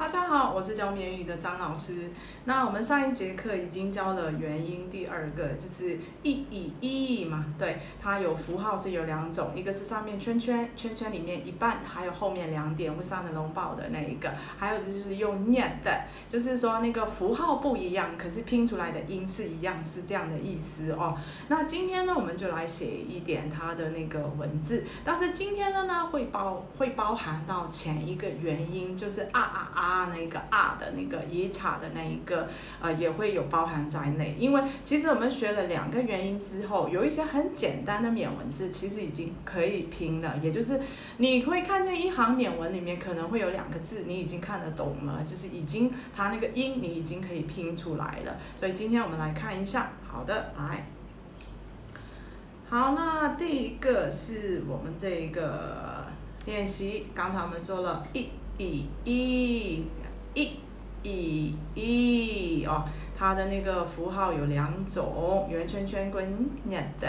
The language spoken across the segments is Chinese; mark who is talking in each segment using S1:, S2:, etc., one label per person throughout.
S1: 大家好，我是教缅语的张老师。那我们上一节课已经教了元音第二个，就是一以一嘛，对，它有符号是有两种，一个是上面圈圈，圈圈里面一半，还有后面两点会上的龙宝的那一个，还有就是用念的，就是说那个符号不一样，可是拼出来的音是一样，是这样的意思哦。那今天呢，我们就来写一点它的那个文字，但是今天的呢会包会包含到前一个元音，就是啊啊啊。啊，那个啊的那个一叉的那一个，呃，也会有包含在内。因为其实我们学了两个元音之后，有一些很简单的缅文字，其实已经可以拼了。也就是你会看见一行缅文里面可能会有两个字，你已经看得懂了，就是已经它那个音你已经可以拼出来了。所以今天我们来看一下，好的，来，好，那第一个是我们这一个练习，刚才我们说了一。一一一一一哦，它的那个符号有两种，圆圈圈跟念的。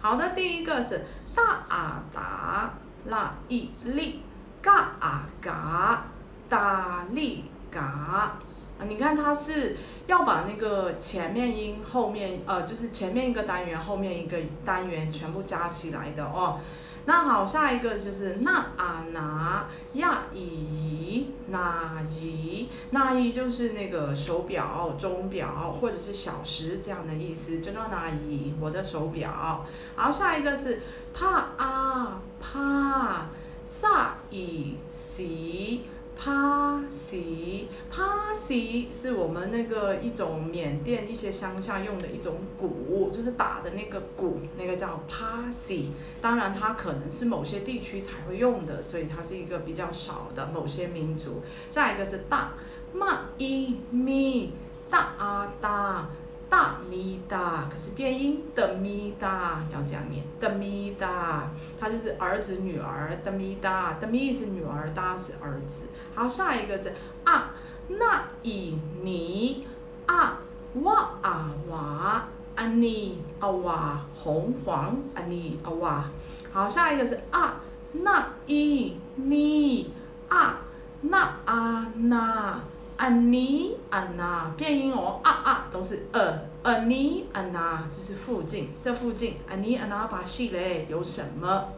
S1: 好的，第一个是大啊达拉一粒，嘎啊嘎达利嘎啊，你看它是要把那个前面音后面呃，就是前面一个单元后面一个单元全部加起来的哦。那好，下一个就是那啊拿呀伊那仪那仪就是那个手表、钟表或者是小时这样的意思，就那那伊我的手表。好，下一个是帕啊帕萨以西。帕西，帕西是我们那个一种缅甸一些乡下用的一种鼓，就是打的那个鼓，那个叫帕西。当然，它可能是某些地区才会用的，所以它是一个比较少的某些民族。下一个是大，嘛伊咪大啊大。大咪哒，可是变音的咪哒要这样念的咪哒，它就是儿子女儿的咪哒，的咪是女儿，哒是儿子。好，下一个是啊那伊尼啊哇啊哇啊尼啊哇红黄啊尼啊哇。好，下一个是啊那伊尼啊那啊那。安妮安娜变音哦，啊啊都是呃，安妮安娜就是附近，这附近安妮安娜巴西嘞有什么？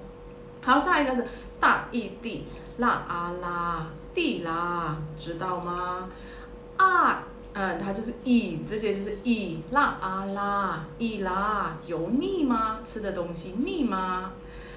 S1: 好，下一个是大一地拉阿拉地啦，知道吗？啊，嗯，它就是一，直接就是一拉阿拉一拉，油腻吗？吃的东西腻吗？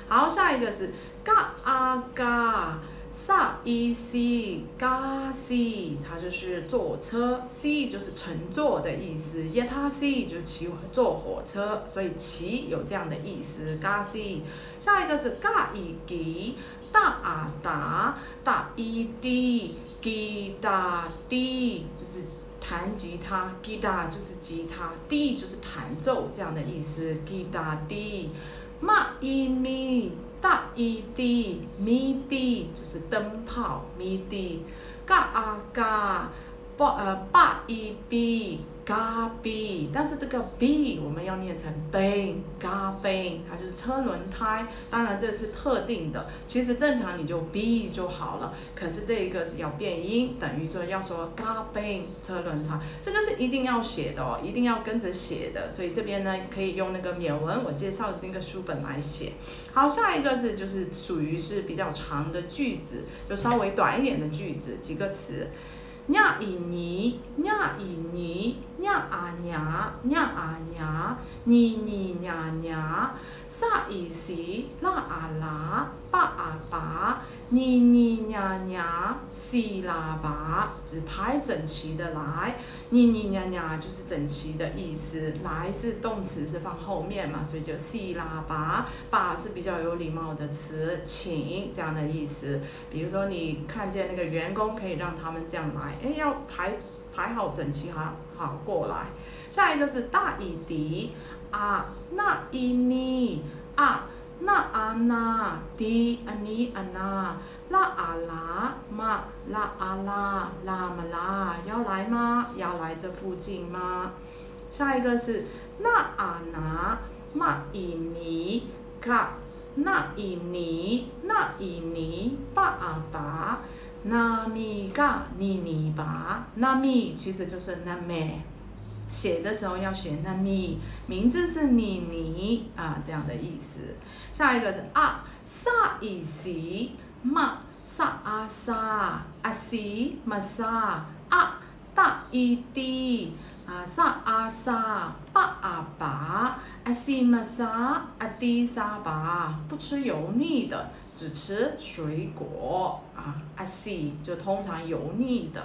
S1: 好，下一个是嘎啊嘎。萨伊西嘎西，它就是坐车西就是乘坐的意思，耶塔西就是骑坐火车，所以骑有这样的意思。嘎西，下一个是嘎伊吉，大啊达，大伊迪，吉达迪，就是弹吉他，吉达就是吉他，迪就是弹奏这样的意思，吉达迪，马伊米。大一滴咪滴就是灯泡咪滴，嘎啊嘎，呃八一 b 嘎 b，但是这个 b 我们要念成 bang 嘎 bang，它就是车轮胎。当然这是特定的，其实正常你就 b 就好了。可是这一个是要变音，等于说要说嘎 bang 车轮胎，这个是一定要写的哦，一定要跟着写的。所以这边呢可以用那个缅文我介绍的那个书本来写。好，下一个是就是属于是比较长的句子，就稍微短一点的句子，几个词。Nya ini nya ini nya anya nya anya ni ni nya nya. Sa isi la ala pa apa 你你呀呀，西喇叭就是排整齐的来，你你呀呀就是整齐的意思，来是动词是放后面嘛，所以就西喇叭，把是比较有礼貌的词，请这样的意思。比如说你看见那个员工，可以让他们这样来，哎，要排排好整齐，好好过来。下一个是大一滴啊，那一尼啊。那阿那迪阿尼阿那拉阿拉嘛拉阿拉拉嘛拉要来吗？要来这附近吗？下一个是那阿那嘛伊尼卡那伊尼那伊尼巴阿巴那米嘎尼尼巴，那米其实就是那咩。写的时候要写那米，名字是妮妮啊，这样的意思。下一个是啊，萨伊西嘛，萨阿萨阿西嘛萨啊，大伊滴啊，萨阿萨巴阿巴阿西嘛萨阿滴萨巴，不吃油腻的，只吃水果啊，阿西就通常油腻的。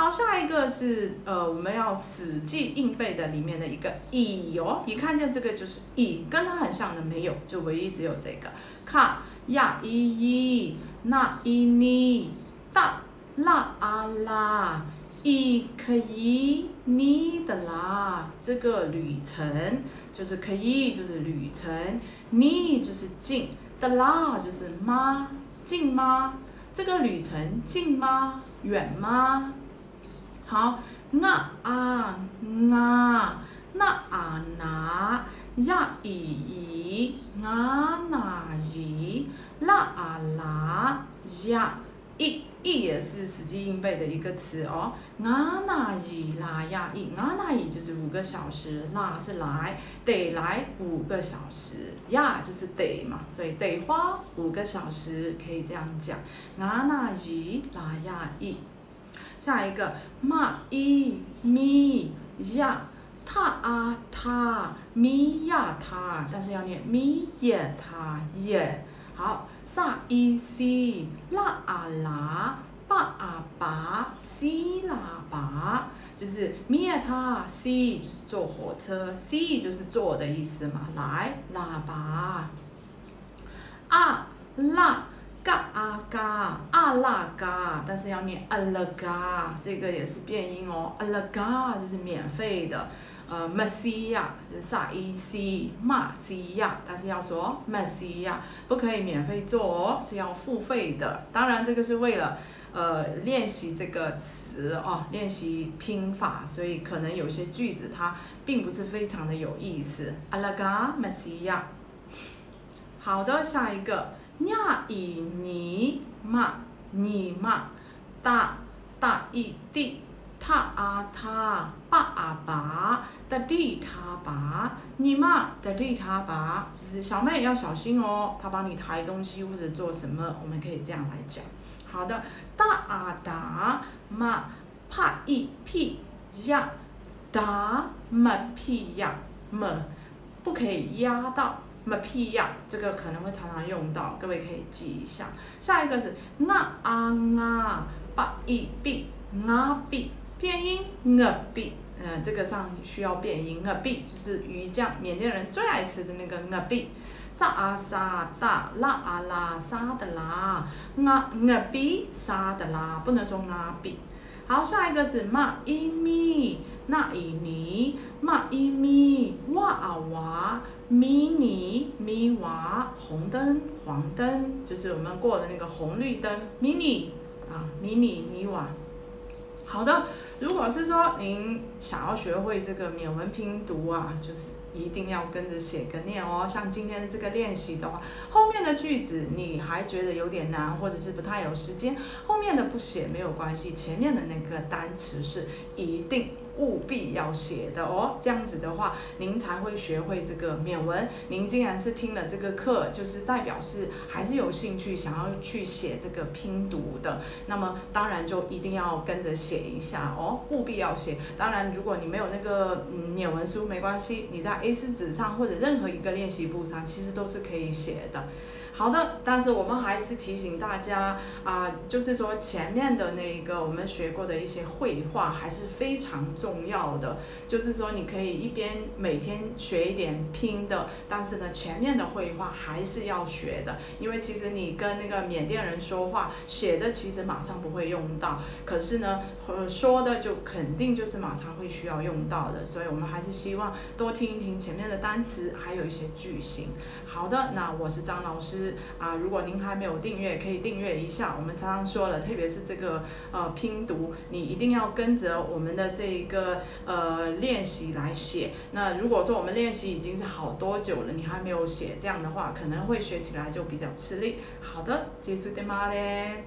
S1: 好，下一个是呃，我们要死记硬背的里面的一个乙哦，一看见这个就是乙，跟它很像的没有，就唯一只有这个卡呀伊伊那伊尼大啦啊啦伊可以你的啦，这个旅程就是可以就是旅程，你就是近的啦就是吗近吗？这个旅程近吗？远吗？好，那啊那那啊那呀咦咦啊那咦那啊啦呀咦咦也是死记硬背的一个词哦。啊那咦啦呀咦啊那咦就是五个小时，啦是来得来五个小时，呀就是得嘛，所以得花五个小时可以这样讲。啊那咦啦呀咦。下一个嘛伊咪呀他啊他咪呀他，但是要念咪耶他耶。好，萨伊西啦啊啦巴啊巴西啦巴，就是咪耶他西就是坐火车，西就是坐的意思嘛。来，喇叭啊啦。嘎啊嘎阿拉嘎，但是要念阿拉嘎，这个也是变音哦。阿拉嘎就是免费的，呃，马西亚就是萨伊西马西亚，但是要说马西亚，不可以免费做哦，是要付费的。当然这个是为了呃练习这个词哦，练习拼法，所以可能有些句子它并不是非常的有意思。阿拉嘎马西亚，好的，下一个。亚伊尼嘛尼嘛哒哒伊滴他啊他爸啊爸的地他爸尼嘛的地他爸，就是小妹要小心哦，他帮你抬东西或者做什么，我们可以这样来讲。好的，大啊哒嘛怕一屁呀打嘛屁呀么，不可以压到。么屁呀，这个可能会常常用到，各位可以记一下。下一个是那啊啊八一 b 啊 b 变音啊 b，嗯，这个上需要变音啊 b，就是鱼酱，缅甸人最爱吃的那个啊 b。沙啊沙哒啦啊啦沙的拉，啊啊比沙的拉，不能说啊比。好，下一个是嘛伊咪那伊尼嘛伊咪哇啊哇。迷你咪娃红灯黄灯，就是我们过的那个红绿灯。mini 啊，迷你咪娃。好的，如果是说您想要学会这个缅文拼读啊，就是一定要跟着写跟念哦。像今天的这个练习的话，后面的句子你还觉得有点难，或者是不太有时间，后面的不写没有关系，前面的那个单词是一定。务必要写的哦，这样子的话，您才会学会这个缅文。您既然是听了这个课，就是代表是还是有兴趣想要去写这个拼读的，那么当然就一定要跟着写一下哦，务必要写。当然，如果你没有那个嗯缅文书，没关系，你在 A4 纸上或者任何一个练习簿上，其实都是可以写的。好的，但是我们还是提醒大家啊，就是说前面的那个我们学过的一些绘画还是非常重要的。就是说你可以一边每天学一点拼的，但是呢前面的绘画还是要学的，因为其实你跟那个缅甸人说话写的其实马上不会用到，可是呢说的就肯定就是马上会需要用到的，所以我们还是希望多听一听前面的单词，还有一些句型。好的，那我是张老师。啊，如果您还没有订阅，可以订阅一下。我们常常说了，特别是这个呃拼读，你一定要跟着我们的这一个呃练习来写。那如果说我们练习已经是好多久了，你还没有写，这样的话可能会学起来就比较吃力。好的，结束的吗嘞？